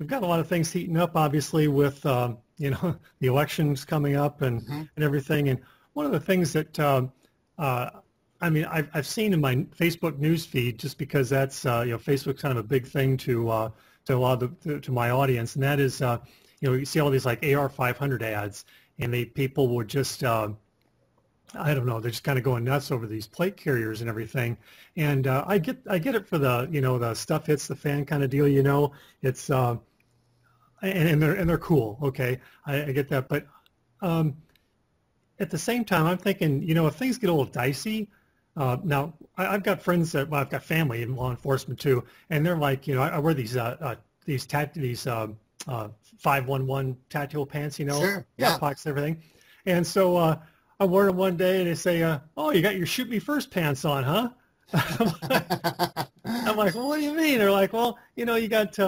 we've got a lot of things heating up, obviously, with um, you know the elections coming up and mm-hmm. and everything. And one of the things that um, uh, I mean, I've I've seen in my Facebook news feed just because that's uh, you know Facebook's kind of a big thing to uh, to a lot of the, to, to my audience, and that is uh, you know you see all these like AR500 ads, and they people would just uh, I don't know. They're just kind of going nuts over these plate carriers and everything. And uh, I get I get it for the you know the stuff hits the fan kind of deal. You know, it's uh, and, and they're and they're cool. Okay, I, I get that. But um, at the same time, I'm thinking you know if things get a little dicey. Uh, now I, have got friends that well, I've got family in law enforcement too, and they're like you know I, I wear these uh, uh, these tat these um, uh, five one one tactical pants. You know, sure. yeah, pockets and everything. And so uh, I wore them one day and they say, uh, oh, you got your shoot me first pants on, huh? I'm like, well, what do you mean? They're like, well, you know, you got,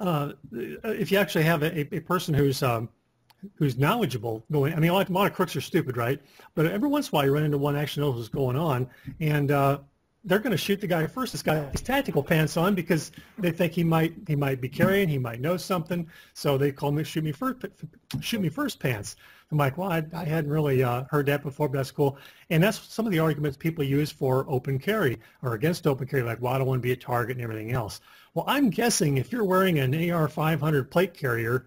uh, if you actually have a, a person who's, um, who's knowledgeable going, I mean, a lot, a lot, of crooks are stupid, right? But every once in a while you run into one actually knows what's going on. And, uh, they're going to shoot the guy first. This guy has tactical pants on because they think he might he might be carrying, he might know something. So they call me shoot me first shoot me first pants. I'm like, well, I, I hadn't really uh, heard that before, but that's cool. And that's some of the arguments people use for open carry or against open carry, like, well, I don't want to be a target and everything else. Well, I'm guessing if you're wearing an AR-500 plate carrier,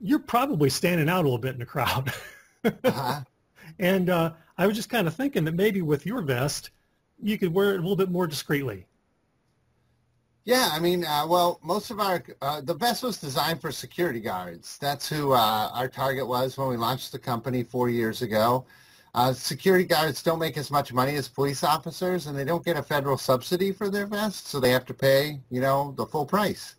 you're probably standing out a little bit in the crowd. uh-huh. And uh, I was just kind of thinking that maybe with your vest, you could wear it a little bit more discreetly. Yeah, I mean, uh, well, most of our uh, the vest was designed for security guards. That's who uh, our target was when we launched the company four years ago. Uh, security guards don't make as much money as police officers, and they don't get a federal subsidy for their vests, so they have to pay, you know, the full price.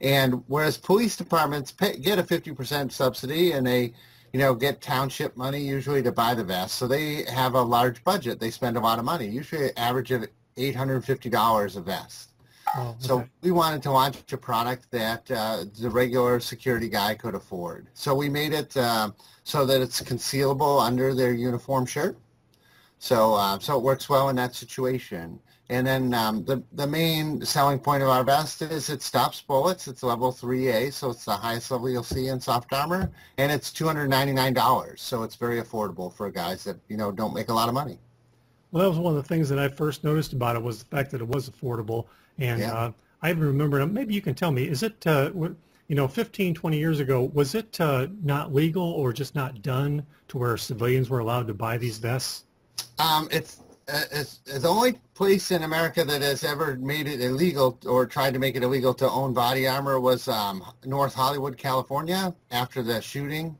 And whereas police departments pay, get a 50% subsidy, and they you know, get township money usually to buy the vest. So they have a large budget. They spend a lot of money, usually average of $850 a vest. Oh, okay. So we wanted to launch a product that uh, the regular security guy could afford. So we made it uh, so that it's concealable under their uniform shirt. So uh, so it works well in that situation. And then um, the, the main selling point of our vest is it stops bullets. It's level 3A, so it's the highest level you'll see in soft armor. And it's $299, so it's very affordable for guys that, you know, don't make a lot of money. Well, that was one of the things that I first noticed about it was the fact that it was affordable. And yeah. uh, I remember, maybe you can tell me, is it, uh, you know, 15, 20 years ago, was it uh, not legal or just not done to where civilians were allowed to buy these vests? Um, it's uh, it's, the only place in America that has ever made it illegal or tried to make it illegal to own body armor was um, North Hollywood, California, after the shooting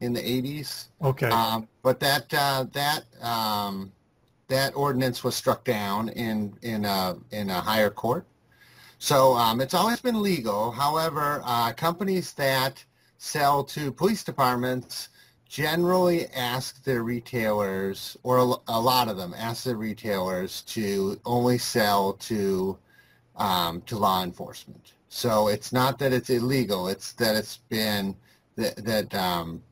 in the 80s. Okay. Um, but that uh, that um, that ordinance was struck down in in a in a higher court. So um, it's always been legal. However, uh, companies that sell to police departments generally ask their retailers, or a, lot of them ask their retailers to only sell to um, to law enforcement. So it's not that it's illegal; it's that it's been that, that um,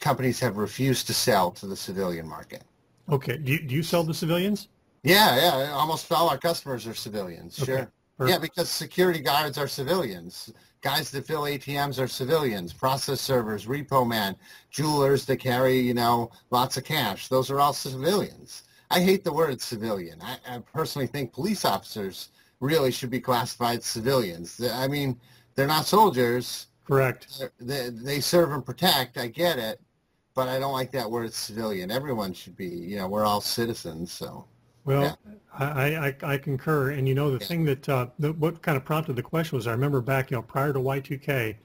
companies have refused to sell to the civilian market. Okay. Do you, do you sell to civilians? Yeah, yeah. Almost all our customers are civilians. Okay. Sure. Perfect. Yeah, because security guards are civilians. Guys that fill ATMs are civilians. Process servers, repo man, jewelers that carry, you know, lots of cash. Those are all civilians. I hate the word civilian. I, I personally think police officers really should be classified civilians. I mean, they're not soldiers. Correct. They, they serve and protect. I get it, but I don't like that word civilian. Everyone should be, you know, we're all citizens, so. Well, yeah. I, I, I, concur. And you know, the yeah. thing that, uh, the, what kind of prompted the question was I remember back, you know, prior to Y2K,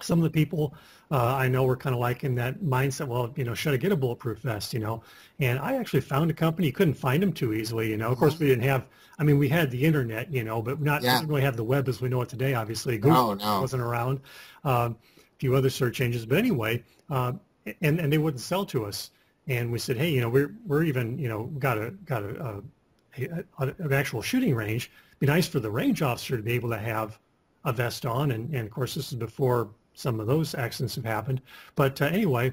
some of the people uh, I know were kind of like in that mindset, well, you know, should I get a bulletproof vest, you know? And I actually found a company, you couldn't find them too easily, you know. Of course, we didn't have, I mean, we had the internet, you know, but not yeah. didn't really have the web as we know it today, obviously. Google no, no. wasn't around. Um, a few other search engines. But anyway, uh, and, and they wouldn't sell to us and we said, hey, you know, we're we're even, you know, got a got a, a, a, an actual shooting range. It'd be nice for the range officer to be able to have a vest on, and, and of course this is before some of those accidents have happened. But uh, anyway,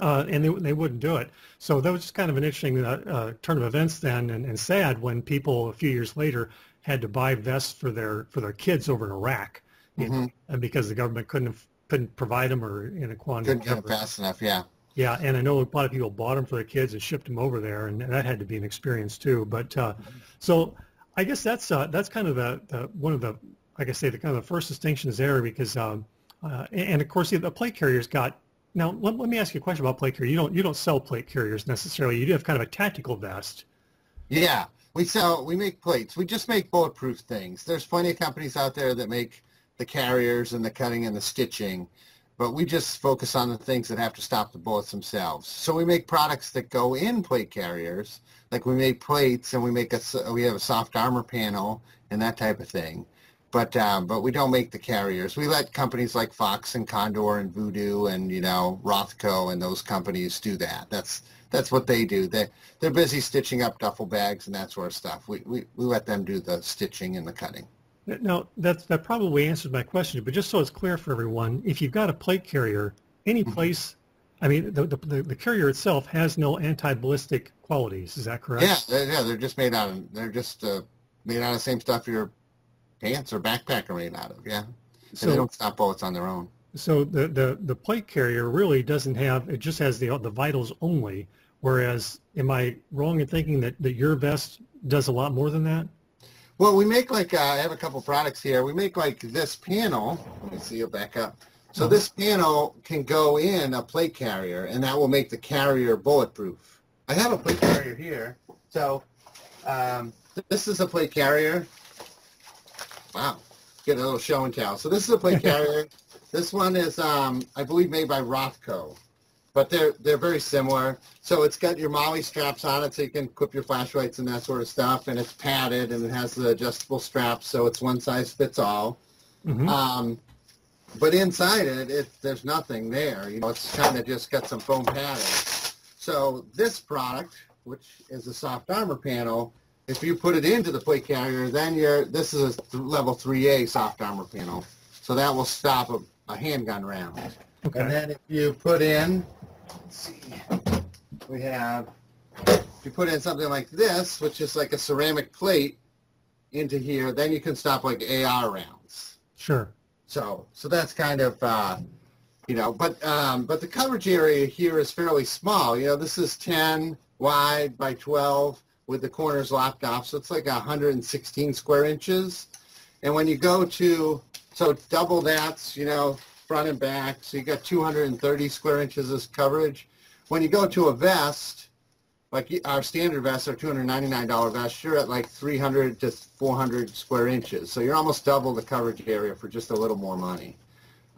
uh, and they they wouldn't do it. So that was just kind of an interesting uh, uh, turn of events then, and, and sad when people a few years later had to buy vests for their for their kids over in Iraq mm-hmm. know, and because the government couldn't couldn't provide them or in a quantity. Couldn't get them fast enough, yeah. Yeah, and I know a lot of people bought them for their kids and shipped them over there, and that had to be an experience too. But uh, so I guess that's uh, that's kind of the, the, one of the like I say the kind of the first distinctions there because um, uh, and, of course the plate carriers got now let, let, me ask you a question about plate carrier. You don't you don't sell plate carriers necessarily. You do have kind of a tactical vest. Yeah, we sell we make plates. We just make bulletproof things. There's plenty of companies out there that make the carriers and the cutting and the stitching, but we just focus on the things that have to stop the bullets themselves. So we make products that go in plate carriers, like we make plates and we make a we have a soft armor panel and that type of thing but um, but we don't make the carriers. We let companies like Fox and Condor and Voodoo and you know Rothco and those companies do that. That's that's what they do. They they're busy stitching up duffel bags and that sort of stuff. We we, we let them do the stitching and the cutting. Now that's that probably answers my question, but just so it's clear for everyone, if you've got a plate carrier, any mm-hmm. place, I mean, the, the the carrier itself has no anti-ballistic qualities. Is that correct? Yeah, they're, yeah, they're just made out of they're just uh, made out of the same stuff your pants or backpack are made out of. Yeah, so, and they don't stop bullets on their own. So the, the the plate carrier really doesn't have it just has the the vitals only. Whereas, am I wrong in thinking that, that your vest does a lot more than that? Well, we make like uh, I have a couple products here. We make like this panel. Let me see you back up. So uh-huh. this panel can go in a plate carrier, and that will make the carrier bulletproof. I have a plate carrier here. So um, this is a plate carrier. Wow. Get a little show and tell. So this is a plate carrier. this one is, um, I believe, made by Rothco. But they're they're very similar. So it's got your MOLLE straps on it, so you can equip your flashlights and that sort of stuff. And it's padded, and it has the adjustable straps, so it's one size fits all. Mm-hmm. Um, but inside it, it, there's nothing there. You know, it's kind of just got some foam padding. So this product, which is a soft armor panel, if you put it into the plate carrier, then you're, this is a level 3A soft armor panel. So that will stop a, a handgun round. Okay. And then if you put in, let's see, we have, if you put in something like this, which is like a ceramic plate into here, then you can stop like AR rounds. Sure. So, so that's kind of, uh, you know, but, um, but the coverage area here is fairly small. You know, this is 10 wide by 12 with the corners locked off. So it's like 116 square inches. And when you go to, so double that's, you know, front and back. So you got 230 square inches of coverage. When you go to a vest, like our standard vests are $299 vests, you're at like 300 to 400 square inches. So you're almost double the coverage area for just a little more money.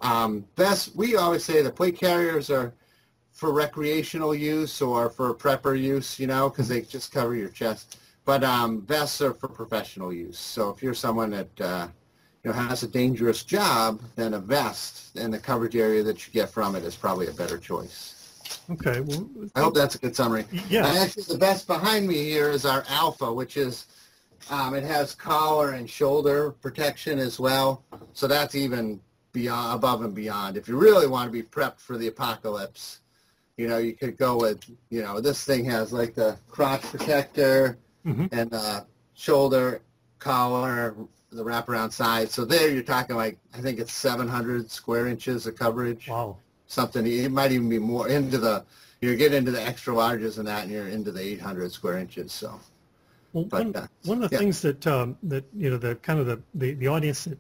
Um, vests, we always say the plate carriers are for recreational use or for prepper use, you know, because they just cover your chest. But um, vests are for professional use. So if you're someone that uh, you know has a dangerous job, then a vest and the coverage area that you get from it is probably a better choice. Okay. Well, I hope that's a good summary. Yeah. And actually, the vest behind me here is our Alpha, which is um, it has collar and shoulder protection as well. So that's even beyond above and beyond. If you really want to be prepped for the apocalypse, you know, you could go with, you know, this thing has like the crotch protector mm-hmm. and the shoulder collar, the wraparound side. So there you're talking like, I think it's 700 square inches of coverage. Wow. Something, it might even be more into the, you get into the extra larges and that and you're into the 800 square inches. So. Well, but, one, uh, one of the yeah. things that, um, that, you know, the kind of the, the, the audience that,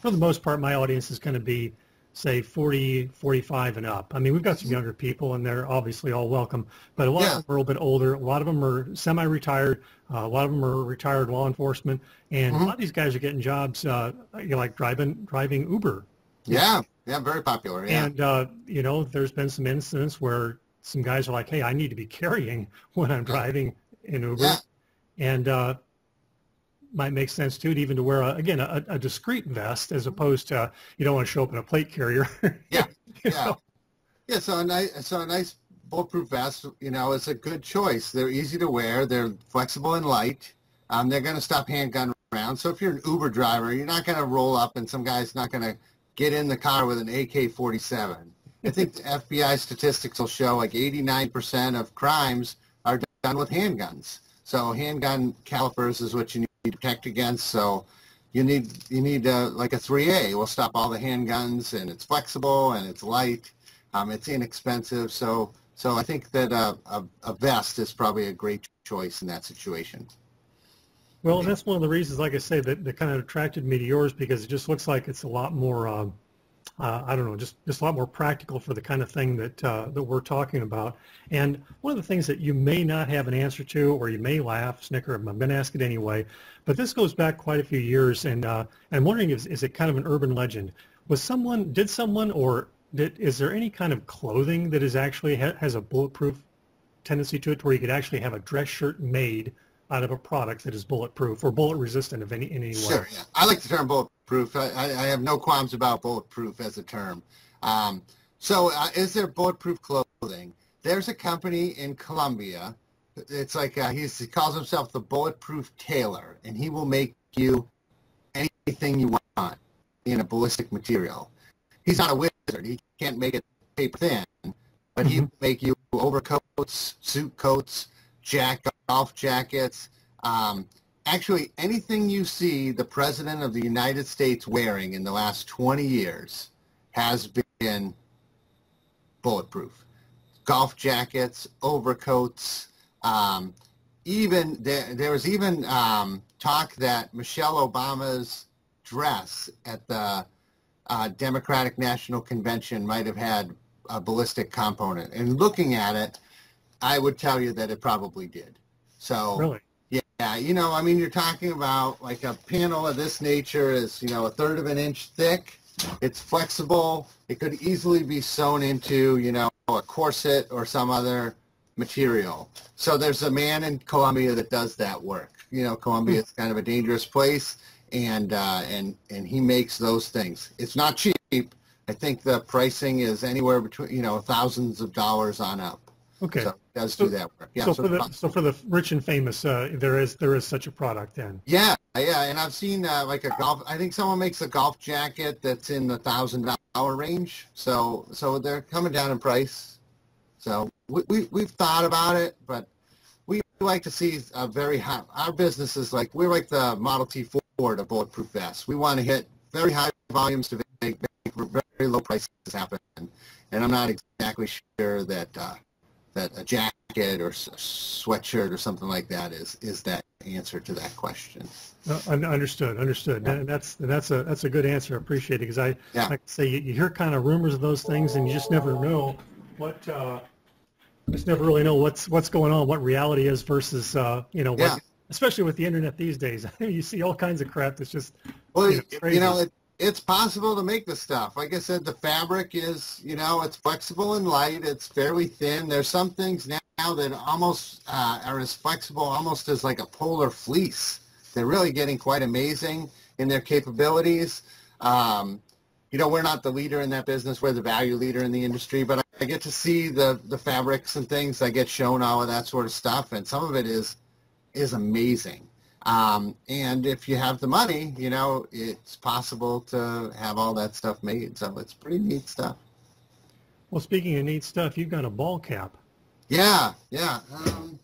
for the most part, my audience is going to be say 40, 45 and up. I mean, we've got some younger people and they're obviously all welcome, but a lot yeah. of them are a little bit older. A lot of them are semi-retired. Uh, a lot of them are retired law enforcement. And mm-hmm. a lot of these guys are getting jobs, uh, you know, like driving, driving Uber. Yeah. Yeah. Very popular. Yeah. And, uh, you know, there's been some incidents where some guys are like, Hey, I need to be carrying when I'm driving in Uber. Yeah. And, uh, might make sense too, to even to wear a, again a, a discreet vest as opposed to you don't want to show up in a plate carrier. yeah, yeah, know? yeah. So a nice, so a nice bulletproof vest, you know, is a good choice. They're easy to wear. They're flexible and light. Um, they're going to stop handgun rounds. So if you're an Uber driver, you're not going to roll up and some guy's not going to get in the car with an AK-47. I think the FBI statistics will show like 89% of crimes are done with handguns. So handgun calibers is what you need to protect against. So, you need you need uh, like a 3A. It will stop all the handguns, and it's flexible and it's light. Um, it's inexpensive, so so I think that a, a vest is probably a great choice in that situation. Well, and that's one of the reasons, like I say, that, that kind of attracted me to yours because it just looks like it's a lot more, uh, uh, I don't know, just, just a lot more practical for the kind of thing that, uh, that we're talking about. And one of the things that you may not have an answer to, or you may laugh, snicker, I'm going to ask it anyway, but this goes back quite a few years, and uh, I'm wondering, is, is it kind of an urban legend? Was someone, did someone, or did, is there any kind of clothing that is actually ha- has a bulletproof tendency to it, where you could actually have a dress shirt made out of a product that is bulletproof or bullet resistant of any in any sure, way. Yeah. I like the term bulletproof. I, I, have no qualms about bulletproof as a term. Um, so uh, is there bulletproof clothing? There's a company in Colombia. It's like uh, he calls himself the bulletproof tailor, and he will make you anything you want in a ballistic material. He's not a wizard. He can't make it paper thin, but mm-hmm. he'll make you overcoats, suit coats, jack golf jackets. Um, actually, anything you see the President of the United States wearing in the last 20 years has been bulletproof. Golf jackets, overcoats, um, even there, there was even um, talk that Michelle Obama's dress at the uh, Democratic National Convention might have had a ballistic component. And looking at it, I would tell you that it probably did. So really, yeah, you know, I mean, you're talking about like a panel of this nature is you know a third of an inch thick. It's flexible. It could easily be sewn into you know a corset or some other material. So there's a man in Colombia that does that work. You know, Colombia is kind of a dangerous place, and uh, and and he makes those things. It's not cheap. I think the pricing is anywhere between you know thousands of dollars on up. Okay. So it does so, do that work. Yeah. So, so for the so for the rich and famous, uh, there is there is such a product then. Yeah, yeah, and I've seen uh, like a golf. I think someone makes a golf jacket that's in the thousand dollar range. So so they're coming down in price. So we, we we've thought about it, but we like to see a very high. Our business is like we're like the Model T Ford of bulletproof vests. We want to hit very high volumes to make, make very low prices happen. And I'm not exactly sure that. Uh, that a jacket or a sweatshirt or something like that is is that answer to that question. Uh, understood, understood. Yeah. That's and that's a that's a good answer. I appreciate it because I yeah. like I say you, you, hear kind of rumors of those things and you just never know what uh, just never really know what's what's going on, what reality is versus uh, you know what, yeah. especially with the internet these days. you see all kinds of crap that's just well, you know, you know it, it's possible to make this stuff. Like I said, the fabric is, you know, it's flexible and light. It's fairly thin. There's some things now that almost uh, are as flexible almost as like a polar fleece. They're really getting quite amazing in their capabilities. Um, you know, we're not the leader in that business. We're the value leader in the industry, but I get to see the, the fabrics and things. I get shown all of that sort of stuff, and some of it is is amazing. Um, and if you have the money, you know, it's possible to have all that stuff made. So it's pretty neat stuff. Well, speaking of neat stuff, you've got a ball cap. Yeah, yeah. Um,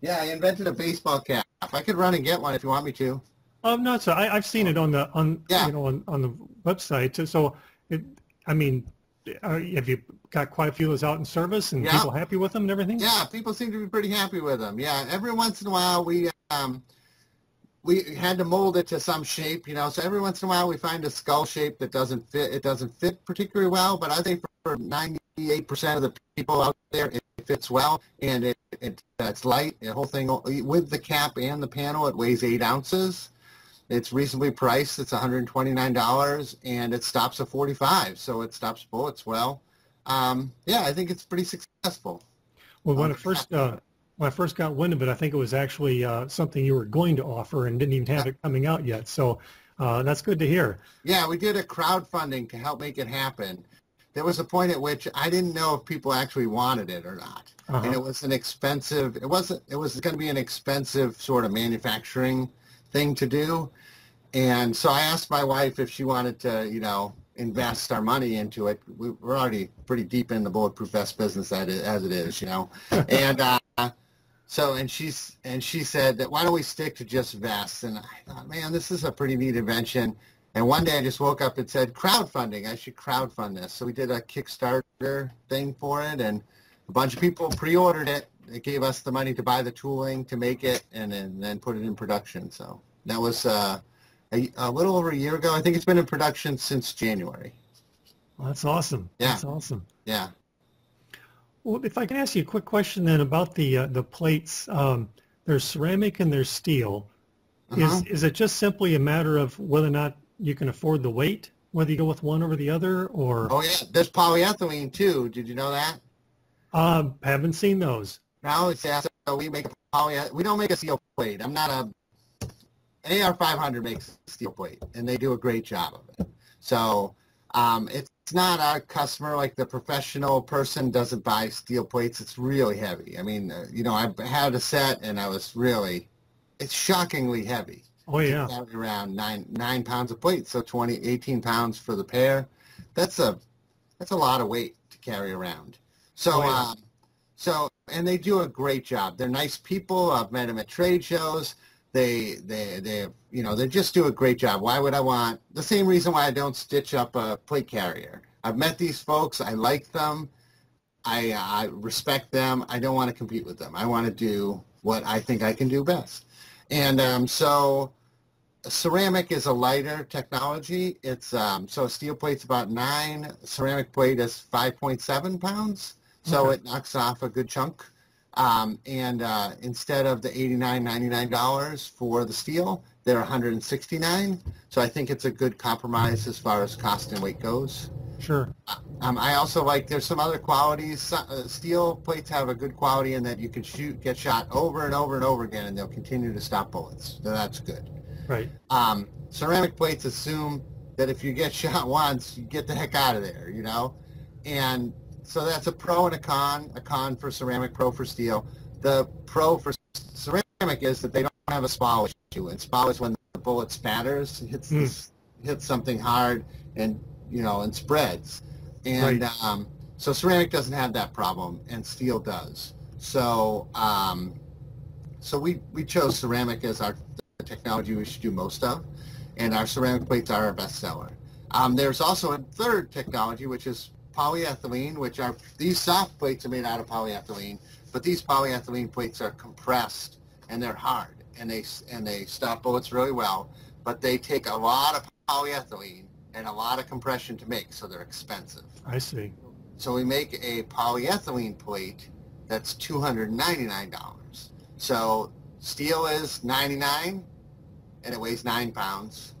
yeah, I invented a baseball cap. I could run and get one if you want me to. Um, no, so I, have seen it on the on yeah. you know on, on the website. So, it, I mean, uh, have you got quite a few of those out in service and yeah. people happy with them and everything? Yeah, people seem to be pretty happy with them. Yeah, every once in a while we um, we had to mold it to some shape, you know. So every once in a while, we find a skull shape that doesn't fit. It doesn't fit particularly well, but I think for 98% of the people out there, it fits well, and it, it it's light. The whole thing with the cap and the panel, it weighs eight ounces. It's reasonably priced. It's $129, and it stops at 45, so it stops bullets well. Um, yeah, I think it's pretty successful. Well, when it first uh, when I first got wind of it, I think it was actually uh, something you were going to offer and didn't even have it coming out yet. So uh, that's good to hear. Yeah, we did a crowdfunding to help make it happen. There was a point at which I didn't know if people actually wanted it or not, uh-huh. and it was an expensive. It wasn't. It was going to be an expensive sort of manufacturing thing to do, and so I asked my wife if she wanted to, you know, invest our money into it. We, are already pretty deep in the bulletproof vest business as it is, you know, and. Uh, so and she's and she said that why don't we stick to just vests? And I thought, man, this is a pretty neat invention. And one day I just woke up and said, crowdfunding. I should crowdfund this. So we did a Kickstarter thing for it, and a bunch of people pre-ordered it. It gave us the money to buy the tooling to make it, and then, then put it in production. So that was uh, a, a little over a year ago. I think it's been in production since January. Well, that's awesome. Yeah. That's awesome. Yeah. Well, if I can ask you a quick question then about the uh, the plates. Um, there's ceramic and there's steel. Uh-huh. Is is it just simply a matter of whether or not you can afford the weight, whether you go with one over the other, or Oh yeah, there's polyethylene too. Did you know that? um, haven't seen those? Now it's yeah, so we make a poly. We don't make a steel plate. I'm not a. AR500 makes steel plate, and they do a great job of it. So um, it's not our customer like the professional person doesn't buy steel plates. It's really heavy. I mean, uh, you know, I had a set, and I was really. It's shockingly heavy. Oh yeah, around nine nine pounds of plate, so 20, 18 pounds for the pair. That's a that's a lot of weight to carry around. So Oh, yeah. um, so and they do a great job. They're nice people. I've met them at trade shows. They they they you know they just do a great job. Why would I want the same reason why I don't stitch up a plate carrier? I've met these folks. I like them. I I respect them. I don't want to compete with them. I want to do what I think I can do best. And um, so ceramic is a lighter technology. It's um, so a steel plate's about nine. Ceramic plate is five point seven pounds. So Okay. it knocks off a good chunk. Um, and uh, instead of the eighty nine ninety nine dollars for the steel, they're one hundred and sixty nine. So I think it's a good compromise as far as cost and weight goes. sure. Um, I also like there's some other qualities. Uh, steel plates have a good quality in that you can shoot, get shot over and over and over again, and they'll continue to stop bullets. So that's good. Right. Um, ceramic plates assume that if you get shot once, you get the heck out of there, you know? And so that's a pro and a con, a con for ceramic, pro for steel. The pro for ceramic is that they don't have a spall issue. And spall is when the bullet spatters, hits, Hmm. this, hits something hard and, you know, and spreads. And um, so ceramic doesn't have that problem, and steel does. So um, so we, we chose ceramic as our the technology we should do most of, and our ceramic plates are our best seller. Um, there's also a third technology, which is polyethylene, which are these soft plates are made out of polyethylene, but these polyethylene plates are compressed and they're hard and they and they stop bullets really well, but they take a lot of polyethylene and a lot of compression to make, so they're expensive. I see. So we make a polyethylene plate that's $299. So steel is 99 and it weighs 9 pounds.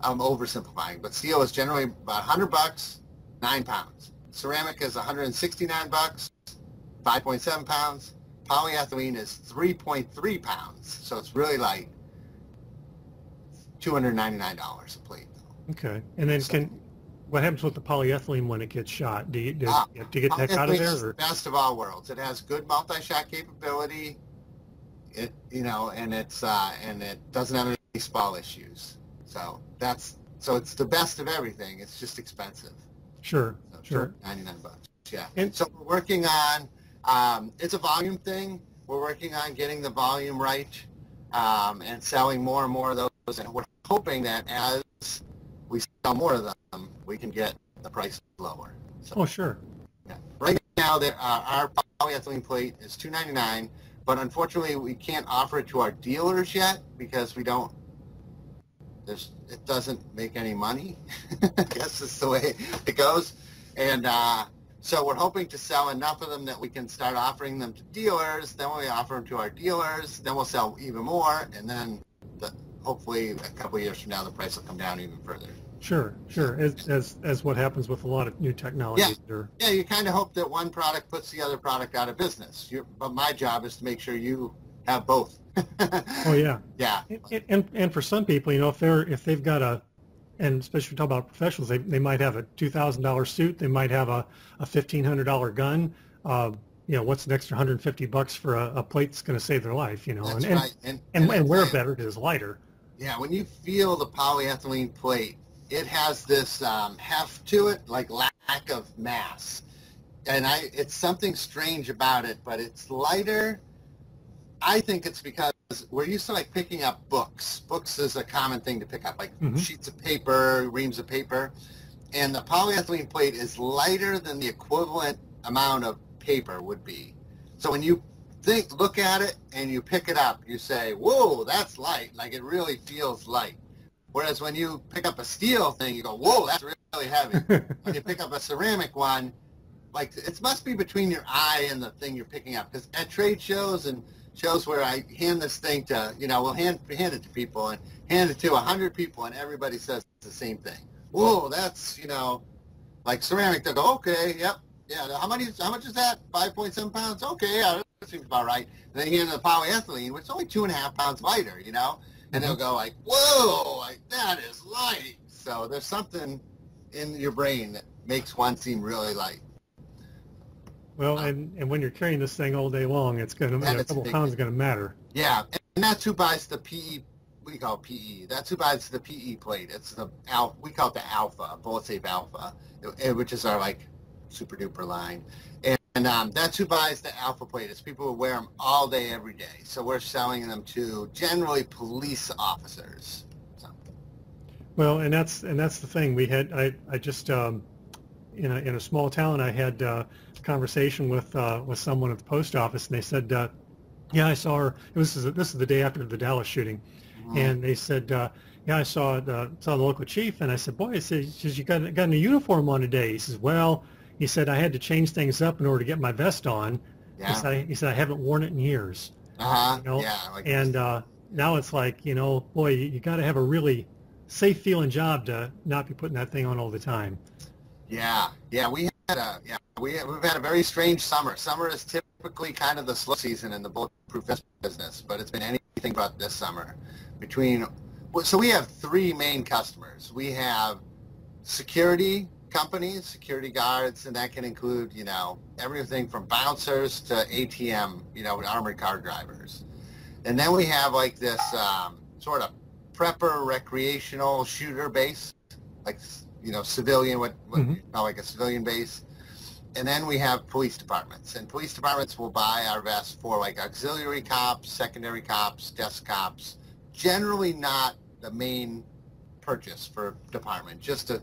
I'm oversimplifying, but steel is generally about 100 bucks, 9 pounds. Ceramic is 169 bucks, 5.7 pounds. Polyethylene is 3.3 pounds, so it's really light. $299 a plate. Okay. And then So- can what happens with the polyethylene when it gets shot? Do you, do Ah, you have to get the heck out of there? the best of all worlds. It has good multi-shot capability. It you know, and it's uh, and it doesn't have any spall issues. So that's so it's the best of everything. It's just expensive. Sure. So Sure. ninety nine bucks. Yeah. And- so we're working on um, it's a volume thing. We're working on getting the volume right um, and selling more and more of those. And we're hoping that as we sell more of them, we can get the price lower. So Oh, sure. yeah. Right now, there, uh, our polyethylene plate is two ninety nine, but unfortunately, we can't offer it to our dealers yet because we don't. There's, it doesn't make any money. I guess it's the way it goes, and uh, so we're hoping to sell enough of them that we can start offering them to dealers. Then when we offer them to our dealers, then we'll sell even more, and then the, hopefully a couple of years from now, the price will come down even further. Sure. Sure. As as as what happens with a lot of new technologies. Or, Yeah, you kind of hope that one product puts the other product out of business. you but my job is to make sure you have both. Oh yeah. yeah. And, and and for some people, you know, if they're if they've got a, and especially talk about professionals, they they might have a two thousand dollar suit, they might have a a fifteen hundred dollar gun. Uh, you know, what's an extra hundred and fifty bucks for a, a plate that's going to save their life? You know, That's and, and right. And, and, and wear it better because it's lighter. Yeah, when you feel the polyethylene plate, it has this um, heft to it, like lack of mass. And I, it's something strange about it, but it's lighter, I think it's because we're used to like picking up books. Books is a common thing to pick up, like mm-hmm. sheets of paper, reams of paper. And the polyethylene plate is lighter than the equivalent amount of paper would be. So when you think, look at it and you pick it up, you say, whoa, that's light. Like it really feels light. Whereas when you pick up a steel thing, you go, whoa, that's really heavy. when you pick up a ceramic one, like it must be between your eye and the thing you're picking up. Because at trade shows and shows where I hand this thing to, you know, we'll hand, hand it to people and hand it to a 100 people and everybody says the same thing. Whoa, that's, you know, like ceramic. They'll go, okay, yep, yeah. How many? How much is that? 5.7 pounds? Okay, yeah, that seems about right. And then you hand the polyethylene, which is only two and a half pounds lighter, you know, and they'll mm-hmm. go like, whoa, like that is light. So there's something in your brain that makes one seem really light. Well, and, and when you're carrying this thing all day long, it's going to, a couple pounds is going to matter. Yeah, and that's who buys the PE, what do you call it, PE? That's who buys the PE plate. It's the, alpha, we call it the Alpha, BulletSafe Alpha, which is our, like, super duper line. And, and um, that's who buys the Alpha plate. It's people who wear them all day, every day. So we're selling them to generally police officers. So. Well, and that's, and that's the thing. We had, I, I just, um, in a, in a small town, I had, uh, conversation with uh, with someone at the post office, and they said, uh, "Yeah, I saw her." It was this is the day after the Dallas shooting, mm-hmm. and they said, uh, "Yeah, I saw the saw the local chief." And I said, "Boy," I said, says, "You got got a uniform on today?" He says, "Well," he said, "I had to change things up in order to get my vest on." Yeah. He, said, he said, "I haven't worn it in years." Uh-huh. You know? Yeah. Like and uh, now it's like, you know, boy, you, you got to have a really safe feeling job to not be putting that thing on all the time. Yeah, yeah, we yeah we we've had a very strange summer. Summer is typically kind of the slow season in the bulletproof business, but it's been anything but this summer. Between so we have three main customers. We have security companies, security guards, and that can include you know everything from bouncers to ATM, you know, armored car drivers. And then we have like this um, sort of prepper recreational shooter base, like you know, civilian, what, what mm-hmm. like a civilian base. And then we have police departments, and police departments will buy our vests for like auxiliary cops, secondary cops, desk cops. Generally, not the main purchase for department, just to,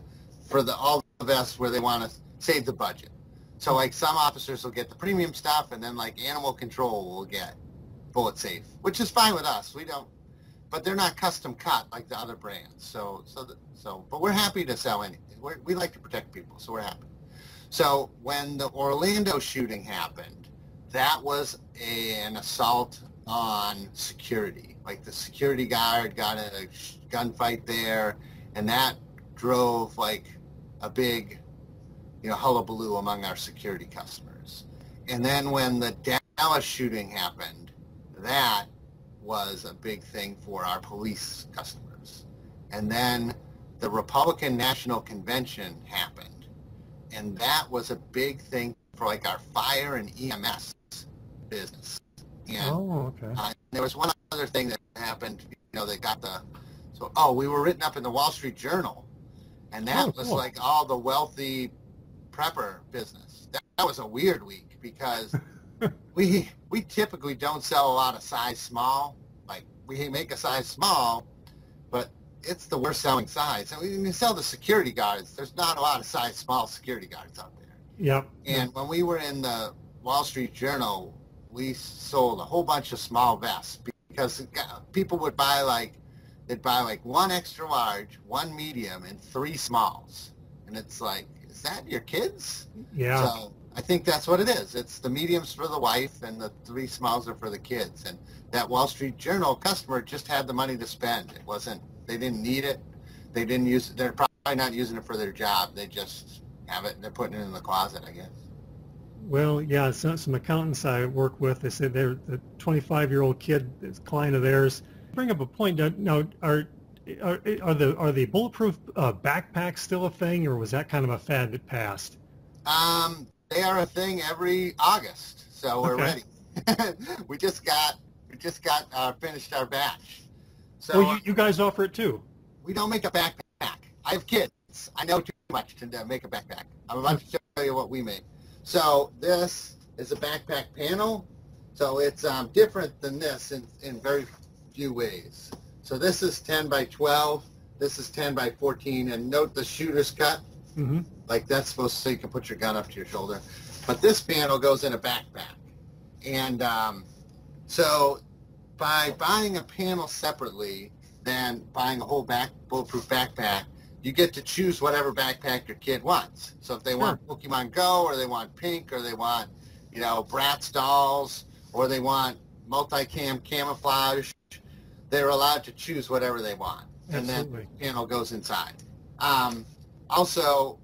for the all the vests where they want to save the budget. So like some officers will get the premium stuff, and then like animal control will get BulletSafe, which is fine with us. We don't but they're not custom cut like the other brands. So, so, the, so, but we're happy to sell anything. We're, we like to protect people, so we're happy. So when the Orlando shooting happened, that was a, an assault on security. Like the security guard got in a gunfight there, and that drove like a big, you know, hullabaloo among our security customers. And then when the Dallas shooting happened, that was a big thing for our police customers. And then the Republican National Convention happened. And that was a big thing for like our fire and EMS business. And, oh, okay. Uh, there was one other thing that happened, you know, they got the, so, oh, we were written up in the Wall Street Journal. And that oh, was cool. like all the wealthy prepper business. That, that was a weird week because we we typically don't sell a lot of size small. Like we make a size small, but it's the worst selling size. And we sell the security guards. There's not a lot of size small security guards out there. Yep. And when we were in the Wall Street Journal, we sold a whole bunch of small vests because uh, people would buy like they'd buy like one extra large, one medium, and three smalls. And it's like, is that your kids? Yeah. So I think that's what it is. It's the mediums for the wife and the three smiles are for the kids. And that Wall Street Journal customer just had the money to spend. It wasn't, they didn't need it. They didn't use it. They're probably not using it for their job. They just have it. And they're putting it in the closet, I guess. Well, yeah, some, some accountants I work with, they said they're the 25-year-old kid is a client of theirs. Bring up a point. Now, are are, are the are the bulletproof uh, backpacks still a thing, or was that kind of a fad that passed? Um, they are a thing every August, so we're okay. ready. we just got we just got uh, finished our batch. So well, you, you guys offer it too. We don't make a backpack. I have kids. I know too much to make a backpack. I'm about to show you what we make. So this is a backpack panel, So it's um, different than this in, in very few ways. So this is 10 by 12. This is 10 by 14. And note the shooter's cut. Mm-hmm. Like that's supposed to so you can put your gun up to your shoulder. But this panel goes in a backpack. And um, so by buying a panel separately than buying a whole back bulletproof backpack, you get to choose whatever backpack your kid wants. So if they want Pokemon Go or they want pink or they want, you know, Bratz dolls or they want multicam camouflage, they're allowed to choose whatever they want. And then the panel goes inside. Um, also,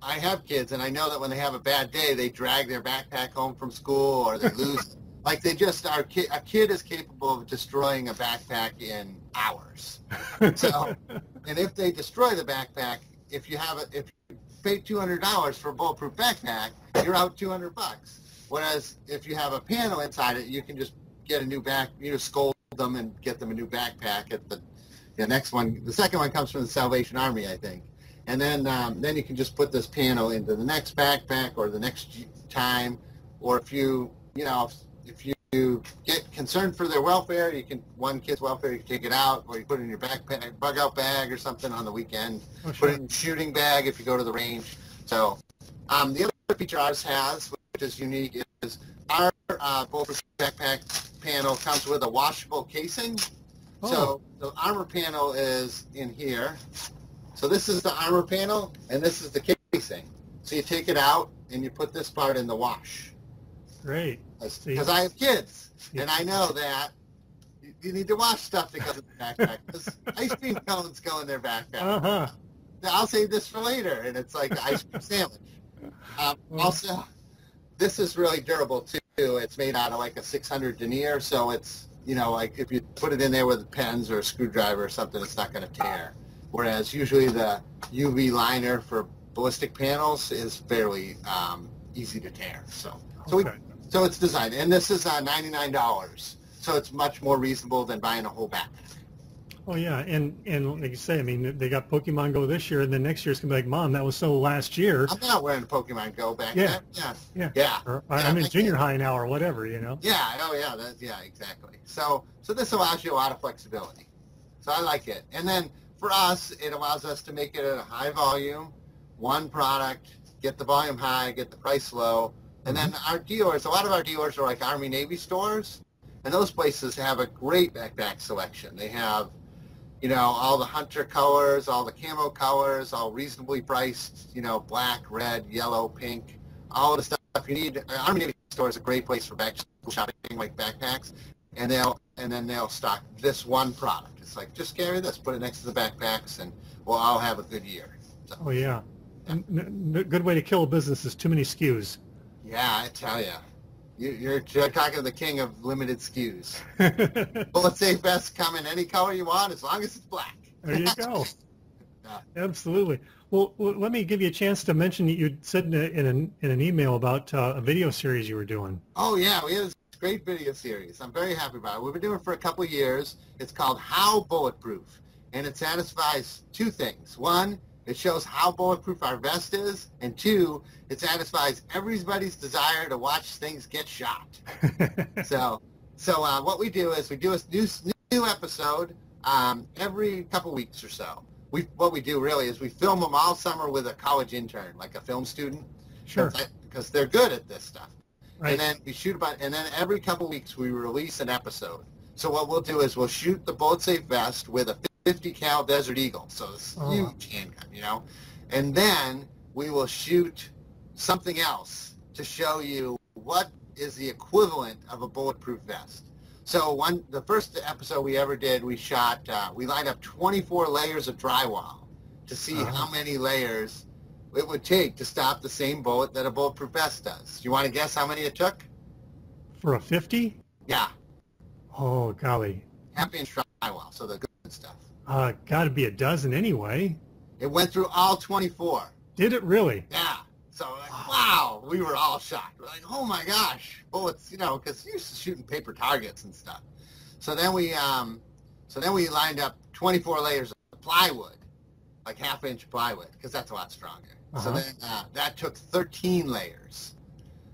I have kids and I know that when they have a bad day, they drag their backpack home from school or they lose like they just are ki- a kid is capable of destroying a backpack in hours. So and if they destroy the backpack if you have a if you pay $200 for a bulletproof backpack you're out 200 bucks. Whereas if you have a panel inside it you can just get a new back you know scold them and get them a new backpack at the the next one the second one comes from the salvation army i think and then um, then you can just put this panel into the next backpack or the next time or if you you know if you get concerned for their welfare, you can one kid's welfare, you can take it out, or you put it in your backpack, bug out bag or something on the weekend. Oh, Put it in shooting bag if you go to the range. So um, the other feature ours has, which is unique, is our uh, bulletproof backpack panel comes with a washable casing. Oh. So the armor panel is in here. So this is the armor panel, and this is the casing. So you take it out, and you put this part in the wash Great. See? because I have kids, Yeah. and I know that you- need to wash stuff that goes in the backpack. ice cream cones go in their backpack. Uh-huh. I'll save this for later, and it's like the ice cream sandwich. Um, also, this is really durable too. It's made out of like a 600 denier, so it's you know like if you put it in there with pens or a screwdriver or something, it's not going to tear. Whereas usually the UV liner for ballistic panels is fairly um, easy to tear. So so we so it's designed, and this is uh, ninety-nine dollars. So it's much more reasonable than buying a whole backpack. Oh yeah, and and like you say, I mean, they got Pokemon Go this year, and then next year it's gonna be like, Mom, that was so last year. I'm not wearing Pokemon Go back Yeah. yeah, Yeah. yeah. Or, Yeah, I'm in I junior can't- high now, or whatever, you know. Yeah, oh yeah, that, yeah, exactly. So so this allows you a lot of flexibility. So I like it. And then for us, it allows us to make it at a high volume, one product, get the volume high, get the price low. And then mm-hmm. our dealers, a lot of our dealers are like Army Navy stores, and those places have a great backpack selection. They have, you know, all the hunter colors, all the camo colors, all reasonably priced, you know, black, red, yellow, pink, all the stuff you need. Army Navy store is a great place for back shopping, like backpacks, and they'll and then they'll stock this one product. It's like just carry this, put it next to the backpacks, and we'll all have a good year. So, Oh yeah. N- n- good way to kill a business is too many SKUs. yeah, I tell you, you you're, talking to the king of limited SKUs. BulletSafe vests come in any color you want, as long as it's black. There you go. Yeah. Absolutely. Well, let me give you a chance to mention that you said in, a, in, an, in an email about uh, a video series you were doing. Oh yeah, we this great video series. I'm very happy about it. We've been doing it for a couple of years. It's called How Bulletproof, and it satisfies two things. One, it shows how bulletproof our vest is, and two, it satisfies everybody's desire to watch things get shot. so, so uh, what we do is we do a new new episode um, every couple weeks or so. We what we do really is we film them all summer with a college intern, like a film student, sure. because they're good at this stuff Right. and then we shoot about and then every couple weeks we release an episode so what we'll do is we'll shoot the BulletSafe vest with a 50 cal desert eagle so this Oh. huge handgun you know and then we will shoot something else to show you what is the equivalent of a bulletproof vest so one the first episode we ever did we shot uh, we lined up 24 layers of drywall to see Uh-huh. how many layers it would take to stop the same bullet that a bulletproof vest does. You want to guess how many it took? For a 50? Yeah, Oh, golly. half inch drywall, so the good stuff. Uh, got to be a dozen anyway. It went through all 24. Did it really? Yeah. So like, wow, we were all shocked. We're like, oh my gosh, bullets, you know, because you're used to shooting paper targets and stuff. So then we, um, so then we lined up 24 layers of plywood, like half inch plywood, because that's a lot stronger. So Uh-huh. then uh, that took 13 layers.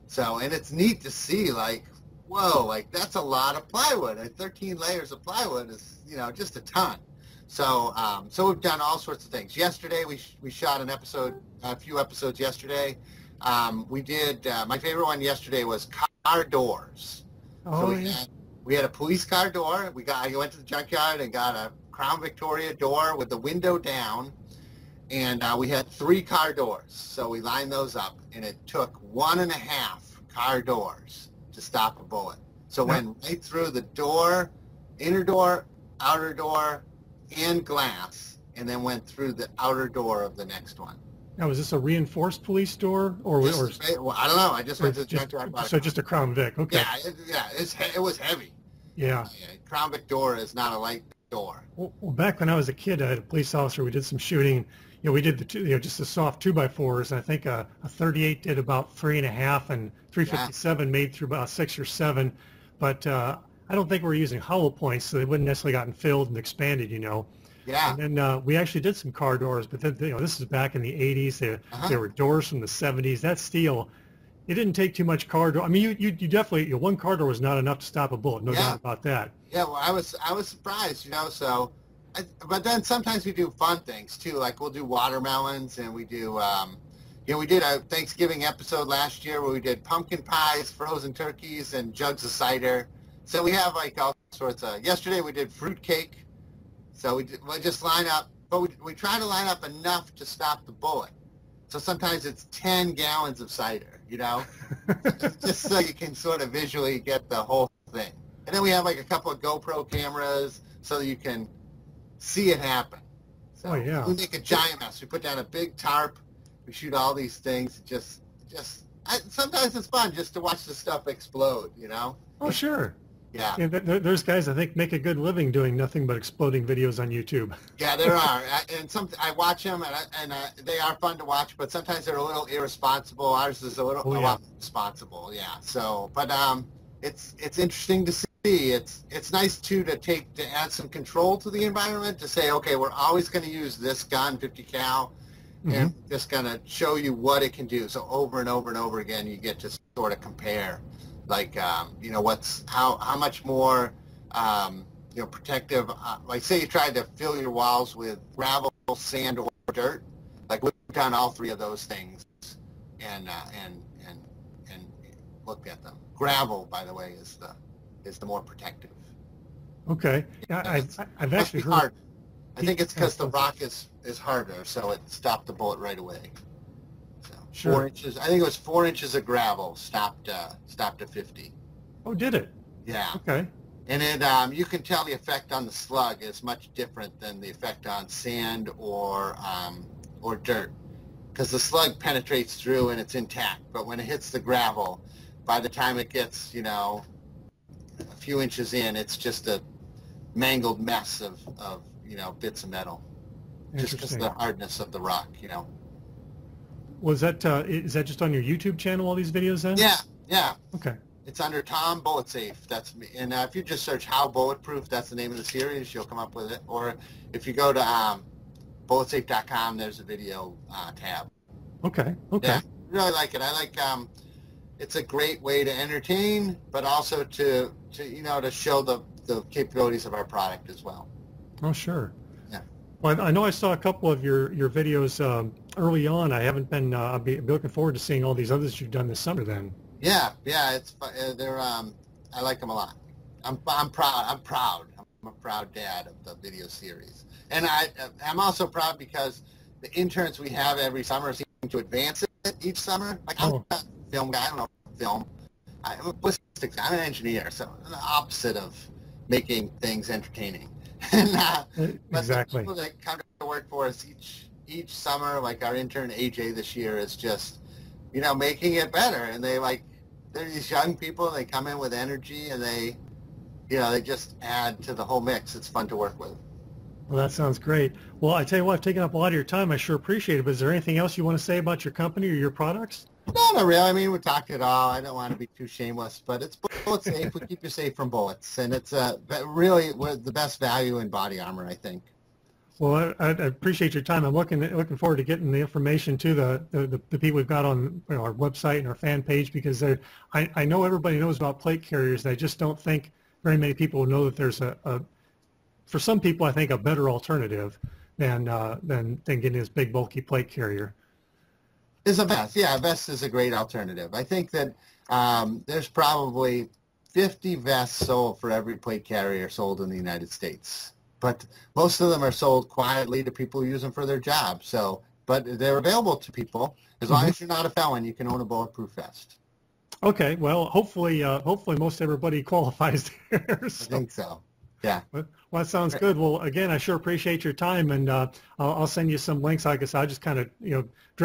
So and it's neat to see like, whoa, like that's a lot of plywood. And 13 layers of plywood is, you know, just a ton. So, um, so we've done all sorts of things. Yesterday, we, sh- we shot an episode, a few episodes yesterday. Um, we did, uh, my favorite one yesterday was car doors. Oh, so we, yeah. had, we had a police car door. We got, I went to the junkyard and got a Crown Victoria door with the window down. And uh, we had three car doors. So we lined those up and it took one and a half car doors to stop a bullet. So Yeah. went right through the door, inner door, outer door, and glass, and then went through the outer door of the next one. Now, was this a reinforced police door or, Just- or, well, I don't know. I just went to the just, junkyard. bought a so just a Crown Vic? Okay. yeah, it, yeah, it's, it was heavy. Yeah. Yeah, Crown Vic door is not a light door. Well, well, back when I was a kid, I had a police officer. We did some shooting. You know, we did the two, you know, just the soft two by fours. And I think a, a 38 did about three and a half, and 357 made through about six or seven. But uh, I don't think we were using hollow points, so they wouldn't necessarily gotten filled and expanded. You know. Yeah, And then uh, we actually did some car doors, but then you know this is back in the 80s. There, Uh-huh. there were doors from the 70s. That steel, it didn't take too much car door. I mean, you you, you definitely you know, one car door was not enough to stop a bullet. No Yeah. doubt about that. yeah. Well, I was I was surprised, you know. So, I, but then sometimes we do fun things too. Like we'll do watermelons, and we do. Um, you know, we did a Thanksgiving episode last year where we did pumpkin pies, frozen turkeys, and jugs of cider. So we have like all sorts of. Yesterday we did fruit cake. So we, we just line up, but we, we try to line up enough to stop the bullet. So sometimes it's 10 gallons of cider, you know, just so you can sort of visually get the whole thing. And then we have like a couple of GoPro cameras so you can see it happen. So Oh, yeah. we make a giant mess. We put down a big tarp. We shoot all these things. Just, just. I, sometimes it's fun just to watch the stuff explode. You know? Oh, sure. Yeah. Yeah, th- th- there's guys I think make a good living doing nothing but exploding videos on YouTube. Yeah, there are, I- and some I watch them, and, I, and uh, they are fun to watch. But sometimes they're a little irresponsible. Ours is a little Oh, a yeah. responsible. Yeah. So, but um, it's it's interesting to see. It's it's nice too to take to add some control to the environment. To say, okay, we're always going to use this gun, 50 cal, and just going to show you what it can do. So over and over and over again, you get to sort of compare, like um, you know what's how how much more um, you know, protective. Uh, like say you tried to fill your walls with gravel, sand, or dirt. Like we've done all three of those things, and uh, and and and looked at them. Gravel, by the way, is the is the more protective. Okay. Yeah, I, I, I've actually heard. hard. I think it's because the rock is is harder, so it stopped the bullet right away. So Sure. four inches. I think it was four inches of gravel stopped uh, stopped at fifty. Oh, did it? Yeah. Okay. And it, um, you can tell the effect on the slug is much different than the effect on sand or um, or dirt, because the slug penetrates through and it's intact. But when it hits the gravel, by the time it gets, you know, few inches in, it's just a mangled mess of, of you know bits of metal, just because of the hardness of the rock. You know. Was that uh, is that just on your YouTube channel? All these videos then? Yeah. Yeah. Okay. It's under Tom BulletSafe. That's me. And uh, if you just search "How Bulletproof," that's the name of the series. You'll come up with it. Or if you go to um, bulletsafe.com, there's a video uh, tab. Okay. Okay. Yeah, really like it. I like. Um, it's a great way to entertain, but also to, to you know to show the the capabilities of our product as well. Oh, sure. Yeah. Well, I know I saw a couple of your your videos um, early on. I haven't been. Uh, I'll be, looking forward to seeing all these others you've done this summer. Then. Yeah, yeah, it's uh, they're um, I like them a lot. I'm I'm proud. I'm proud. I'm a proud dad of the video series, and I I'm also proud because the interns we have every summer seem to advance it each summer. Like I'm Oh. not a film guy. I don't know film. I'm a ballistics. I'm an engineer, so I'm the opposite of making things entertaining. and, uh, Exactly. people that come to work for us each each summer, like our intern AJ this year, is just you know making it better. And they like they're these young people. They come in with energy, and they you know they just add to the whole mix. It's fun to work with. Well, that sounds great. Well, I tell you what, I've taken up a lot of your time. I sure appreciate it. But is there anything else you want to say about your company or your products? No, not really. I mean, we talked it all. I don't want to be too shameless, but it's BulletSafe. we keep you safe from bullets, and it's uh, really the best value in body armor, I think. Well, I, I appreciate your time. I'm looking looking forward to getting the information to the the, the people we've got on you know, our website and our fan page because I, I know everybody knows about plate carriers. I just don't think very many people know that there's a, a for some people, I think a better alternative than uh, than than getting this big bulky plate carrier. Is a vest. Yeah, a vest is a great alternative. I think that um, there's probably 50 vests sold for every plate carrier sold in the United States. But most of them are sold quietly to people who use them for their job. So, but they're available to people. As long mm-hmm. as you're not a felon, you can own a bulletproof vest. Okay. Well, hopefully, uh, hopefully most everybody qualifies there. So. I think so. Yeah. Well, that sounds good. Well, again, I sure appreciate your time, and uh, I'll, I'll, send you some links. I guess I just kind of, you know, drip